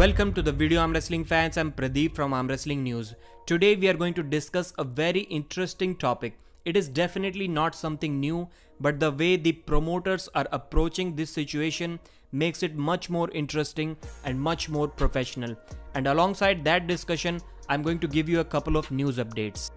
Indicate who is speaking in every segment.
Speaker 1: Welcome to the video Arm Wrestling fans. I'm Pradeep from Arm Wrestling News. Today we are going to discuss a very interesting topic. It is definitely not something new, but the way the promoters are approaching this situation makes it much more interesting and much more professional. And alongside that discussion, I'm going to give you a couple of news updates.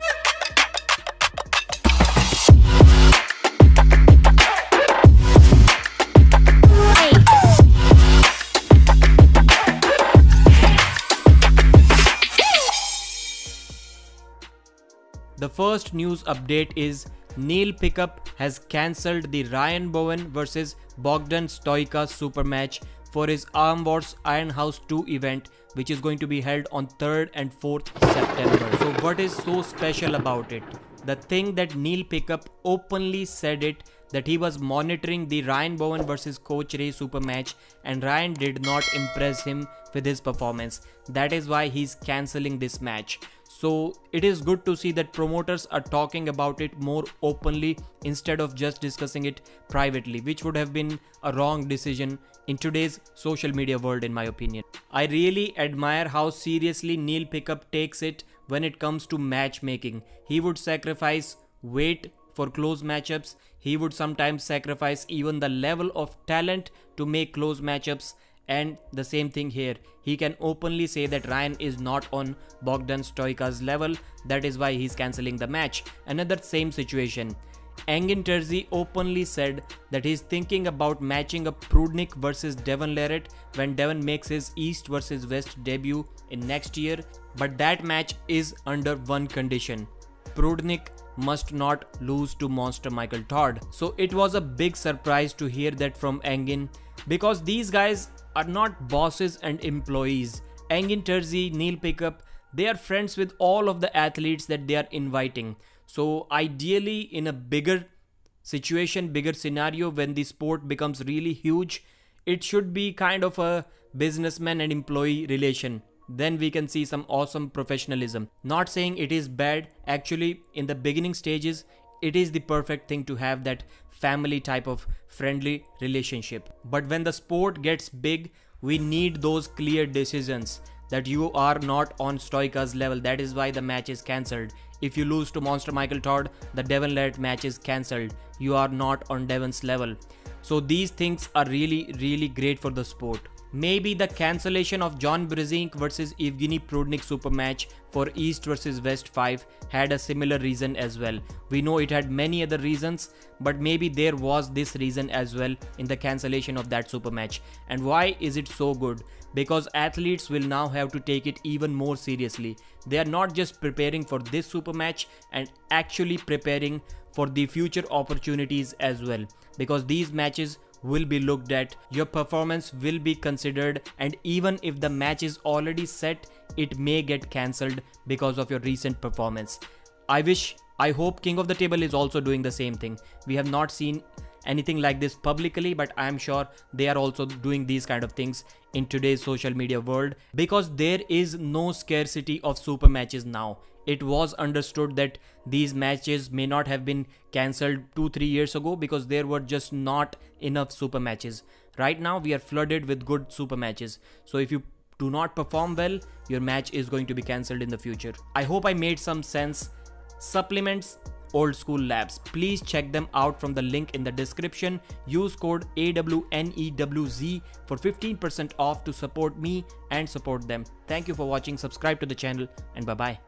Speaker 1: The first news update is Neil Pickup has cancelled the Ryan Bowen vs Bogdan Stoica super match for his Arm Wars Iron House 2 event which is going to be held on 3rd and 4th September. So what is so special about it? The thing that Neil Pickup openly said it that he was monitoring the Ryan Bowen versus Coach Ray super match and Ryan did not impress him with his performance. That is why he's cancelling this match. So it is good to see that promoters are talking about it more openly instead of just discussing it privately, which would have been a wrong decision in today's social media world, in my opinion. I really admire how seriously Neil Pickup takes it when it comes to matchmaking. He would sacrifice weight for close matchups. He would sometimes sacrifice even the level of talent to make close matchups and the same thing here. He can openly say that Ryan is not on Bogdan Stoica's level. That is why he's cancelling the match. Another same situation. Engin Terzi openly said that he's thinking about matching up Prudnik versus Devon Larratt when Devon makes his East versus West debut in next year. But that match is under one condition. Prudnik must not lose to Monster Michael Todd. So it was a big surprise to hear that from Engin because these guys are not bosses and employees. Engin Terzi, Neil Pickup, they are friends with all of the athletes that they are inviting. So ideally in a bigger situation, bigger scenario when the sport becomes really huge, it should be kind of a businessman and employee relation. Then we can see some awesome professionalism. Not saying it is bad, actually in the beginning stages, it is the perfect thing to have that family type of friendly relationship. But when the sport gets big, we need those clear decisions that you are not on Stoica's level. That is why the match is cancelled. If you lose to Monster Michael Todd, the Devon Larratt match is cancelled. You are not on Devon's level. So these things are really, really great for the sport. Maybe the cancellation of John Brzenk versus Evgeny Prudnik super match for East versus West 5 had a similar reason as well. We know it had many other reasons, but maybe there was this reason as well in the cancellation of that super match. And why is it so good? Because athletes will now have to take it even more seriously. They are not just preparing for this super match and actually preparing for the future opportunities as well. Because these matches will be looked at, your performance will be considered and even if the match is already set, it may get cancelled because of your recent performance. I wish, I hope King of the Table is also doing the same thing. We have not seen anything like this publicly but i am sure they are also doing these kind of things in today's social media world because there is no scarcity of super matches now. It was understood that these matches may not have been cancelled 2 3 years ago because there were just not enough super matches. Right now we are flooded with good super matches. So if you do not perform well your match is going to be cancelled in the future. I hope i made some sense supplements old school labs. Please check them out from the link in the description. Use code awnewz for 15% off to support me and support them. Thank you for watching. Subscribe to the channel and bye bye